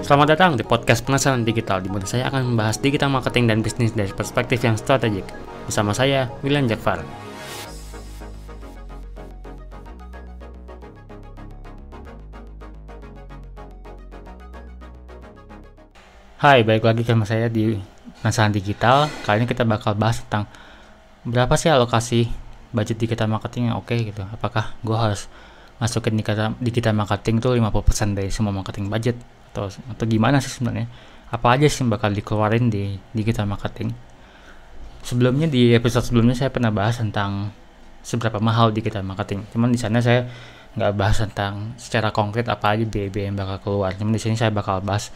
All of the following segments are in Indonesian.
Selamat datang di podcast Penasaran Digital, di mana saya akan membahas digital marketing dan bisnis dari perspektif yang strategik. Bersama saya, William Jakfar. Hai, balik lagi sama saya di Penasaran Digital. Kali ini kita bakal bahas tentang berapa sih alokasi budget digital marketing yang oke okay, gitu. Apakah gue harus masukin digital, digital marketing tuh 50% dari semua marketing budget atau atau gimana sih sebenarnya? Apa aja sih yang bakal dikeluarin di digital marketing? Sebelumnya di episode sebelumnya saya pernah bahas tentang seberapa mahal digital marketing. Cuman di sana saya nggak bahas tentang secara konkret apa aja biaya-biaya yang bakal keluar. Cuman di sini saya bakal bahas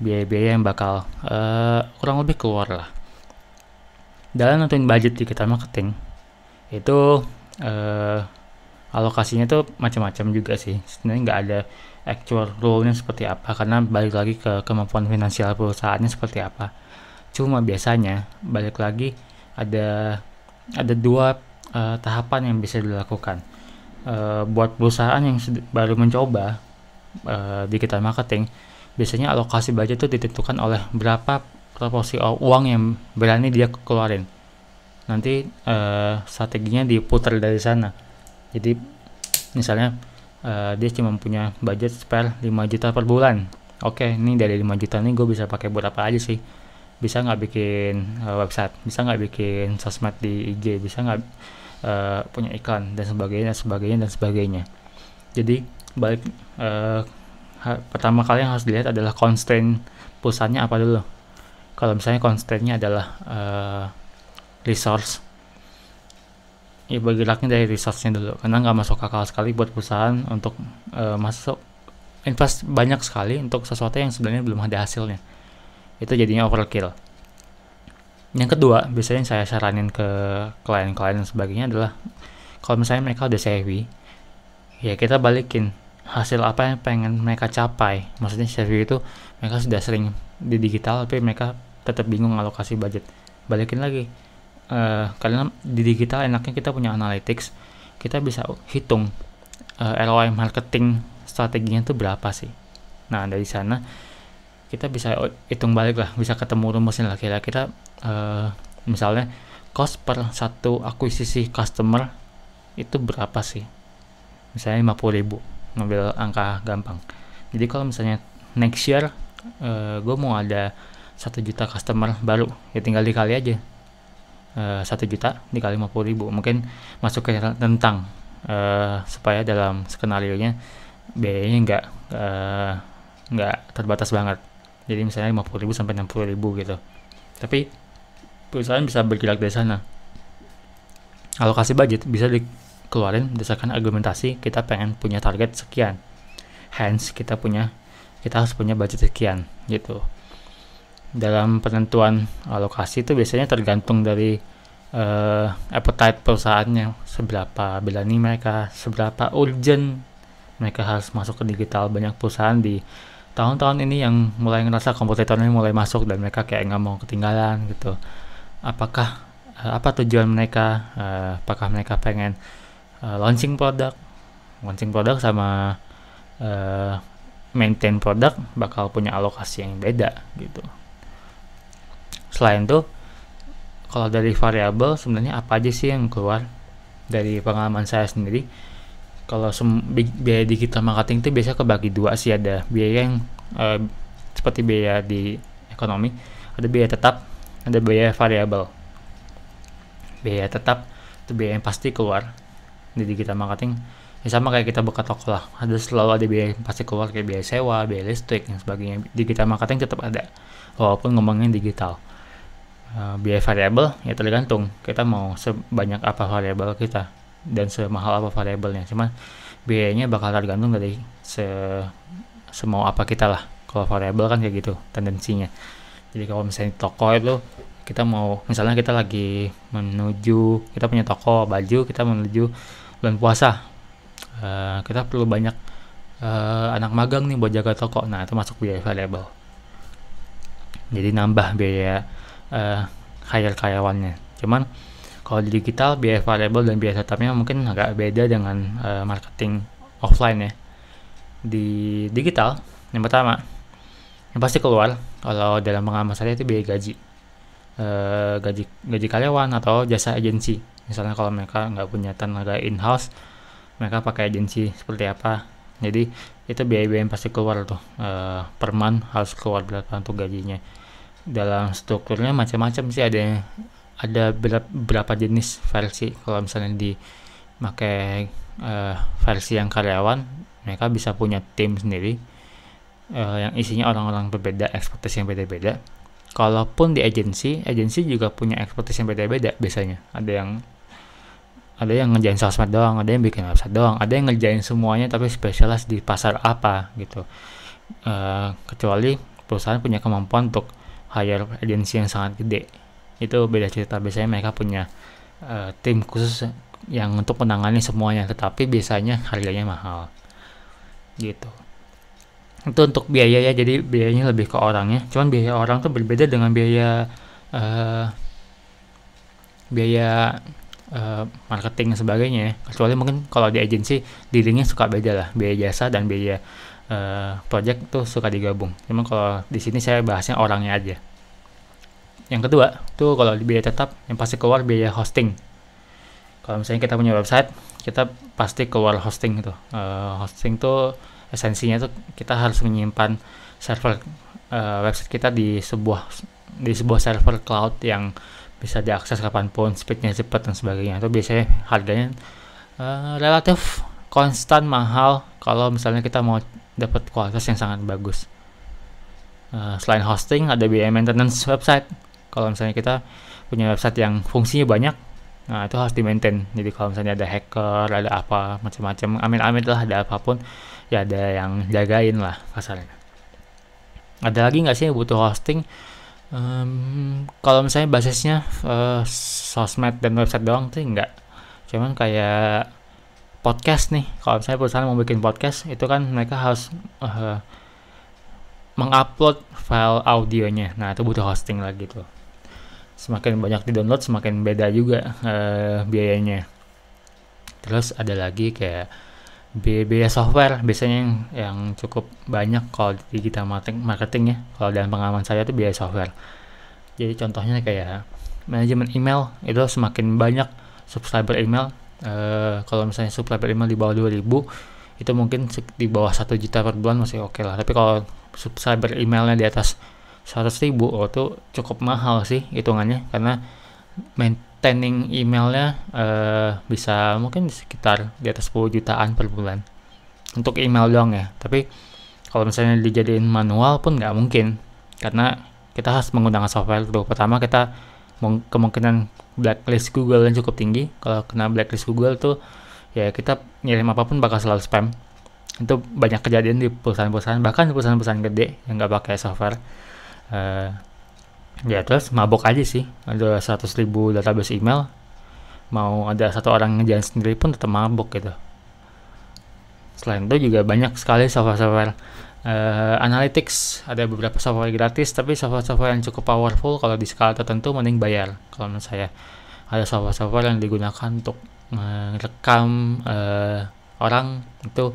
biaya-biaya yang bakal uh, kurang lebih keluar lah. Dalam nentuin budget di kita marketing itu uh, alokasinya tuh macam-macam juga sih. Sebenarnya nggak ada actual rule-nya seperti apa karena balik lagi ke kemampuan finansial perusahaannya seperti apa. Cuma biasanya balik lagi ada ada dua uh, tahapan yang bisa dilakukan. Uh, buat perusahaan yang baru mencoba uh, digital marketing biasanya alokasi budget itu ditentukan oleh berapa proporsi uang yang berani dia keluarin. Nanti uh, strateginya diputar dari sana. Jadi misalnya uh, dia cuma punya budget spare 5 juta per bulan. Oke ini dari 5 juta ini gue bisa pakai buat apa aja sih? Bisa nggak bikin uh, website? Bisa nggak bikin sosmed di IG bisa nggak uh, punya iklan? Dan sebagainya dan sebagainya dan sebagainya. Jadi balik uh, pertama kali yang harus dilihat adalah constraint perusahaannya apa dulu. Kalau misalnya constraintnya adalah uh, resource. Ya bergeraknya dari resource-nya dulu. Karena nggak masuk akal sekali buat perusahaan untuk uh, masuk. Invest banyak sekali untuk sesuatu yang sebenarnya belum ada hasilnya. Itu jadinya overkill. Yang kedua biasanya saya saranin ke klien-klien dan sebagainya adalah kalau misalnya mereka udah savvy ya kita balikin hasil apa yang pengen mereka capai. Maksudnya review itu mereka sudah sering di digital tapi mereka tetap bingung alokasi budget. Balikin lagi uh, karena di digital enaknya kita punya analytics kita bisa hitung uh, eh, ROI marketing strateginya itu berapa sih. Nah dari sana kita bisa hitung balik lah bisa ketemu rumusnya lah kira-kira uh, misalnya cost per satu akuisisi customer itu berapa sih? Misalnya 50 ribu ngambil angka gampang. Jadi kalau misalnya next year uh, gue mau ada satu juta customer baru ya tinggal dikali aja. Eh, satu uh, juta dikali 50 ribu. Mungkin masuk ke tentang uh, supaya dalam skenario nya biayanya nggak nggak uh, terbatas banget. Jadi misalnya 50 ribu sampai 60 ribu gitu. Tapi perusahaan bisa bergerak dari sana. Alokasi budget bisa di keluarin berdasarkan argumentasi kita pengen punya target sekian. Hence kita punya kita harus punya budget sekian gitu. Dalam penentuan alokasi itu biasanya tergantung dari uh, appetite perusahaannya. Seberapa berani mereka seberapa urgent mereka harus masuk ke digital. Banyak perusahaan di tahun-tahun ini yang mulai ngerasa kompetitornya mulai masuk dan mereka kayak nggak mau ketinggalan gitu. Apakah uh, apa tujuan mereka? Uh, apakah mereka pengen uh, launching produk launching produk sama uh, maintain produk bakal punya alokasi yang beda gitu. Selain itu kalau dari variabel sebenarnya apa aja sih yang keluar? Dari pengalaman saya sendiri kalau biaya digital marketing itu biasa kebagi dua sih. Ada biaya yang uh, seperti biaya di ekonomi ada biaya tetap ada biaya variabel. Biaya tetap itu biaya yang pasti keluar di digital marketing ya sama kayak kita buka toko lah. Ada selalu ada biaya pasti keluar kayak biaya sewa biaya listrik dan sebagainya. Digital marketing tetap ada walaupun ngomongin digital. Uh, biaya variabel ya tergantung. Kita mau sebanyak apa variabel kita dan semahal apa variabelnya. Cuman biayanya bakal tergantung dari se semau apa kita lah. Kalau variabel kan kayak gitu tendensinya. Jadi kalau misalnya toko itu kita mau misalnya kita lagi menuju kita punya toko baju kita menuju bulan puasa. Uh, kita perlu banyak uh, anak magang nih buat jaga toko. Nah itu masuk biaya variable. Jadi nambah biaya uh, hire karyawannya. Cuman kalau di digital biaya variable dan biaya tetapnya mungkin agak beda dengan uh, marketing offline ya. Di digital yang pertama yang pasti keluar kalau dalam pengalaman saya itu biaya gaji. Uh, gaji gaji karyawan atau jasa agensi misalnya kalau mereka nggak punya tenaga in house mereka pakai agensi seperti apa. Jadi itu biaya-biaya yang pasti keluar tuh uh, per month harus keluar berapa untuk gajinya. Dalam strukturnya macam-macam sih ada ada berapa jenis versi. Kalau misalnya di pakai uh, versi yang karyawan mereka bisa punya tim sendiri uh, yang isinya orang-orang berbeda ekspertis yang beda-beda kalaupun di agensi agensi juga punya ekspertis yang beda-beda biasanya. Ada yang ada yang ngerjain sosmed doang ada yang bikin website doang ada yang ngerjain semuanya tapi spesialis di pasar apa gitu. Uh, kecuali perusahaan punya kemampuan untuk hire agensi yang sangat gede. Itu beda cerita. Biasanya mereka punya uh, tim khusus yang untuk menangani semuanya tetapi biasanya harganya mahal. Gitu itu untuk biaya ya jadi biayanya lebih ke orangnya. Cuman biaya orang tuh berbeda dengan biaya uh, biaya uh, marketing dan sebagainya ya. kecuali mungkin kalau di agensi dealingnya suka beda lah. Biaya jasa dan biaya uh, project tuh suka digabung. Cuman kalau di sini saya bahasnya orangnya aja. Yang kedua tuh kalau di biaya tetap yang pasti keluar biaya hosting. Kalau misalnya kita punya website kita pasti keluar hosting itu uh, hosting tuh esensinya tuh kita harus menyimpan server uh, website kita di sebuah di sebuah server cloud yang bisa diakses kapan pun speednya cepat dan sebagainya. Itu biasanya harganya uh, relatif konstan mahal kalau misalnya kita mau dapat kualitas yang sangat bagus. Uh, selain hosting ada biaya maintenance website. Kalau misalnya kita punya website yang fungsinya banyak nah itu harus di maintain jadi kalau misalnya ada hacker ada apa macam-macam amin-amin lah ada apa pun ya ada yang jagain lah kasarnya. Ada lagi nggak sih yang butuh hosting? Um, kalau misalnya basisnya uh, sosmed dan website doang tuh enggak cuman kayak podcast nih. Kalau misalnya perusahaan mau bikin podcast itu kan mereka harus uh, mengupload file audionya. Nah itu butuh hosting lagi tuh semakin banyak di download semakin beda juga uh, biayanya. Terus ada lagi kayak biaya, software biasanya yang, yang cukup banyak kalau di digital marketing, marketing ya. Kalau dalam pengalaman saya itu biaya software. Jadi contohnya kayak manajemen email itu semakin banyak subscriber email. Uh, kalau misalnya subscriber email di bawah 2000 itu mungkin di bawah satu juta per bulan masih oke okay lah. Tapi kalau subscriber emailnya di atas 100 ribu. Oh itu cukup mahal sih hitungannya. Karena maintaining emailnya uh, bisa mungkin sekitar di atas 10 jutaan per bulan. Untuk email doang ya. Tapi kalau misalnya dijadiin manual pun nggak mungkin. Karena kita harus menggunakan software dulu. Pertama kita kemungkinan blacklist Google yang cukup tinggi. Kalau kena blacklist Google tuh ya kita ngirim apa pun bakal selalu spam. Itu banyak kejadian di perusahaan-perusahaan bahkan perusahaan-perusahaan gede yang nggak pakai software uh, ya terus mabok aja sih. Ada 100 ribu database email. Mau ada satu orang ngejalan sendiri pun tetap mabok gitu. Selain itu juga banyak sekali software-software uh, analytics. Ada beberapa software gratis tapi software-software yang cukup powerful kalau di skala tertentu mending bayar. Kalau menurut saya ada software-software yang digunakan untuk merekam uh, orang itu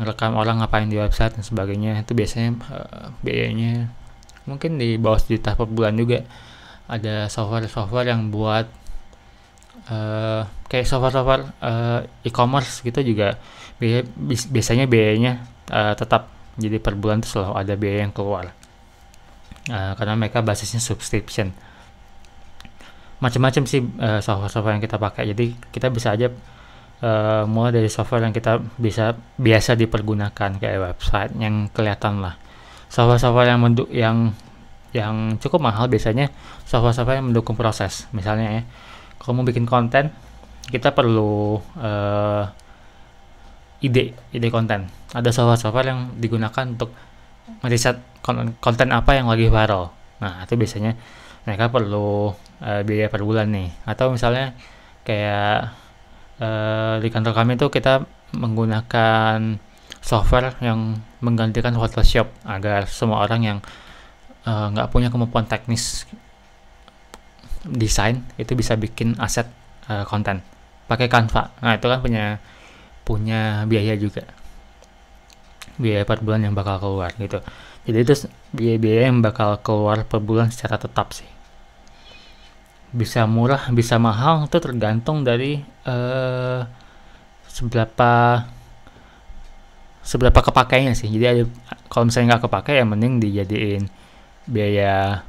merekam orang ngapain di website dan sebagainya. Itu biasanya uh, biayanya mungkin di bawah juta per bulan juga ada software-software yang buat uh, kayak software-software uh, e-commerce gitu juga. Biaya, biasanya biayanya uh, tetap jadi per bulan itu selalu ada biaya yang keluar. Uh, karena mereka basisnya subscription. Macam-macam sih uh, software-software yang kita pakai. Jadi kita bisa aja uh, mulai dari software yang kita bisa biasa dipergunakan kayak website yang kelihatan lah software-software yang menduk yang yang cukup mahal biasanya software-software yang mendukung proses. Misalnya ya kalau mau bikin konten kita perlu uh, ide ide konten. Ada software-software yang digunakan untuk meriset konten apa yang lagi viral. Nah itu biasanya mereka perlu uh, biaya per bulan nih. Atau misalnya kayak uh, di kantor kami itu kita menggunakan software yang menggantikan Photoshop agar semua orang yang eh, nggak uh, punya kemampuan teknis desain itu bisa bikin aset uh, konten pakai Canva. Nah itu kan punya punya biaya juga. Biaya per bulan yang bakal keluar gitu. Jadi itu biaya-biaya yang bakal keluar per bulan secara tetap sih. Bisa murah bisa mahal itu tergantung dari uh, seberapa seberapa kepakainya sih. Jadi ada kalau misalnya nggak kepakai ya mending dijadiin biaya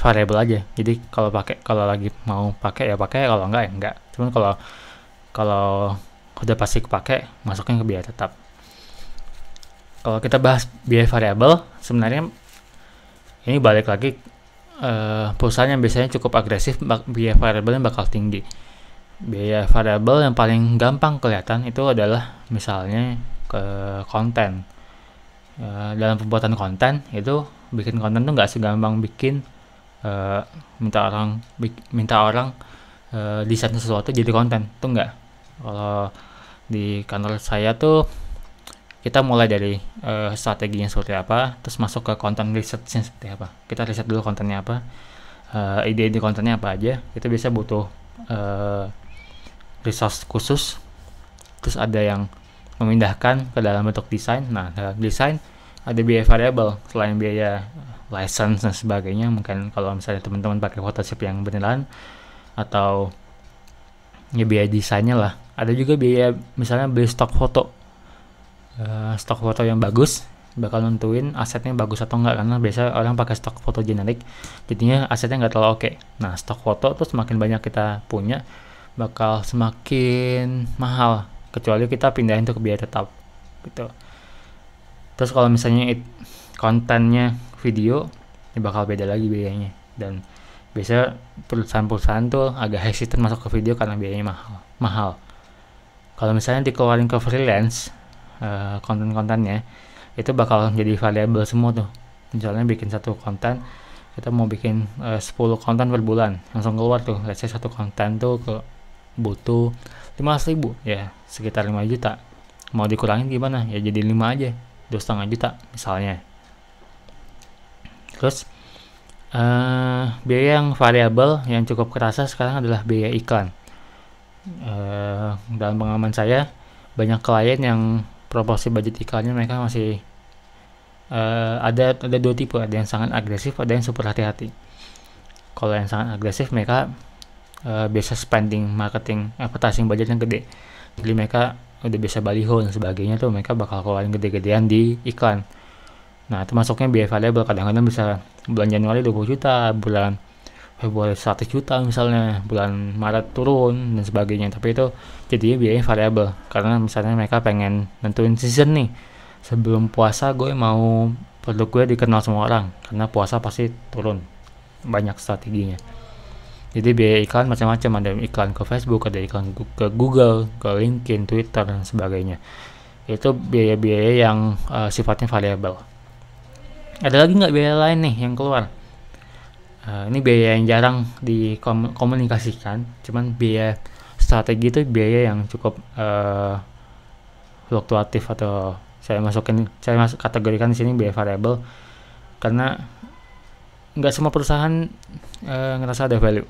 variabel aja. Jadi kalau pakai kalau lagi mau pakai ya pakai. Kalau enggak ya enggak cuman kalau kalau udah pasti kepake masuknya ke biaya tetap. Kalau kita bahas biaya variabel sebenarnya ini balik lagi uh, perusahaan yang biasanya cukup agresif biaya variabelnya bakal tinggi. Biaya variabel yang paling gampang kelihatan itu adalah misalnya ke konten. Uh, dalam pembuatan konten itu bikin konten tuh nggak segampang bikin uh, minta orang minta orang uh, desain sesuatu jadi konten tuh nggak. Kalau di kantor saya tuh kita mulai dari uh, strateginya seperti apa terus masuk ke konten researchnya seperti apa. Kita riset dulu kontennya apa ide-ide kontennya apa aja. Kita bisa butuh uh, resource khusus. Terus ada yang memindahkan ke dalam bentuk desain. Nah dalam desain ada biaya variabel selain biaya license dan sebagainya mungkin kalau misalnya teman-teman pakai Photoshop yang beneran atau ya biaya desainnya lah. Ada juga biaya misalnya beli stok foto. Uh, stok foto yang bagus bakal nentuin asetnya bagus atau enggak. Karena biasa orang pakai stok foto generik jadinya asetnya nggak terlalu oke. Nah stok foto tuh semakin banyak kita punya bakal semakin mahal kecuali kita pindahin tuh ke biaya tetap gitu. Terus kalau misalnya it, kontennya video ya bakal beda lagi biayanya. Dan biasa perusahaan-perusahaan tuh agak hesitant masuk ke video karena biayanya mahal mahal. Kalau misalnya dikeluarin ke freelance uh, konten-kontennya itu bakal jadi variabel semua tuh. Misalnya bikin satu konten kita mau bikin uh, 10 konten per bulan langsung keluar tuh. Let's say satu konten tuh ke butuh 15 ribu. Ya sekitar 5 juta. Mau dikurangin gimana? Ya jadi 5 aja. Dua setengah juta misalnya. Terus uh, biaya yang variabel yang cukup kerasa sekarang adalah biaya iklan. Uh, dalam pengalaman saya banyak klien yang proporsi budget iklannya mereka masih uh, ada ada dua tipe. Ada yang sangat agresif ada yang super hati-hati. Kalau yang sangat agresif mereka uh, biasa spending marketing advertising budget yang gede. Jadi mereka udah bisa baliho dan sebagainya tuh mereka bakal keluarin gede-gedean di iklan. Nah itu masuknya biaya variable. Kadang-kadang bisa bulan Januari 20 juta bulan Februari 100 juta misalnya bulan Maret turun dan sebagainya. Tapi itu jadinya biaya variabel karena misalnya mereka pengen nentuin season nih. Sebelum puasa gue mau produk gue dikenal semua orang. Karena puasa pasti turun. Banyak strateginya jadi biaya iklan macam-macam. Ada iklan ke Facebook ada iklan ke Google ke LinkedIn Twitter dan sebagainya. Itu biaya-biaya yang uh, sifatnya variabel ada lagi nggak biaya lain nih yang keluar? Uh, ini biaya yang jarang dikomunikasikan cuman biaya strategi itu biaya yang cukup uh, fluktuatif atau saya masukin saya masuk kategorikan di sini biaya variabel karena nggak semua perusahaan uh, ngerasa ada value.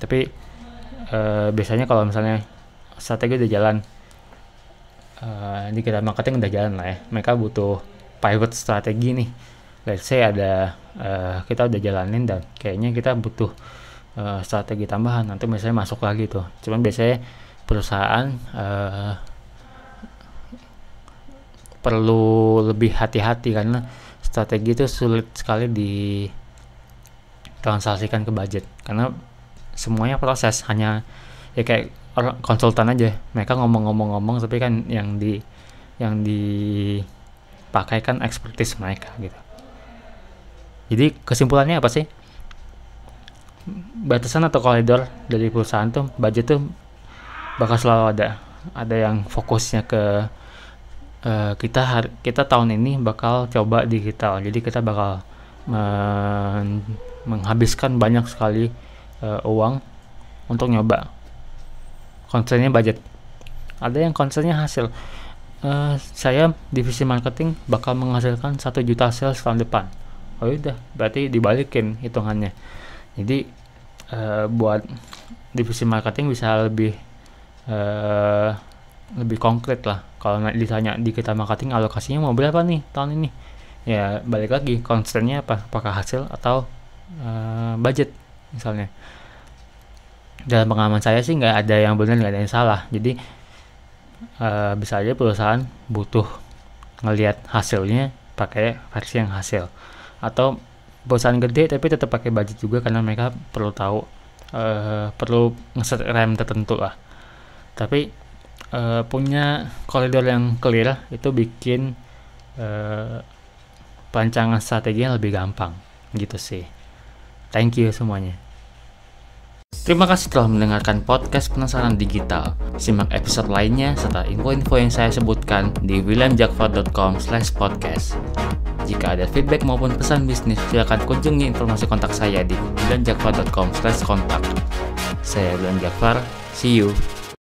Tapi uh, biasanya kalau misalnya strategi udah jalan uh, kita marketing udah jalan lah ya. Mereka butuh pivot strategi nih. Let's say ada uh, kita udah jalanin dan kayaknya kita butuh uh, strategi tambahan nanti misalnya masuk lagi tuh. Cuman biasanya perusahaan uh, perlu lebih hati-hati karena strategi itu sulit sekali di transaksikan ke budget. Karena semuanya proses hanya ya kayak konsultan aja. Mereka ngomong-ngomong-ngomong tapi kan yang di yang dipakai kan ekspertis mereka gitu. Jadi kesimpulannya apa sih? Batasan atau koridor dari perusahaan tuh budget tuh bakal selalu ada. Ada yang fokusnya ke uh, kita kita tahun ini bakal coba digital. Jadi kita bakal menghabiskan banyak sekali uh, uang untuk nyoba. Konsernya budget. Ada yang konsernya hasil. Uh, saya divisi marketing bakal menghasilkan satu juta sales tahun depan. Oh udah berarti dibalikin hitungannya. Jadi uh, buat divisi marketing bisa lebih uh, lebih konkret lah. Kalau ditanya di kita marketing alokasinya mau berapa nih tahun ini? Ya balik lagi konsternnya apa? Apakah hasil atau uh, budget misalnya. Dalam pengalaman saya sih nggak ada yang benar nggak ada yang salah. Jadi uh, bisa aja perusahaan butuh ngelihat hasilnya pakai versi yang hasil. Atau perusahaan gede tapi tetap pakai budget juga karena mereka perlu tahu uh, perlu ngeset rem tertentu lah. Tapi uh, punya koridor yang clear itu bikin uh, perancangan strategi yang lebih gampang. Gitu sih thank you semuanya Terima kasih telah mendengarkan podcast Penasaran Digital. Simak episode lainnya serta info-info yang saya sebutkan di williamjakfar.com podcast. Jika ada feedback maupun pesan bisnis, silakan kunjungi informasi kontak saya di williamjakfar.com kontak. Saya William Jakfar, see you.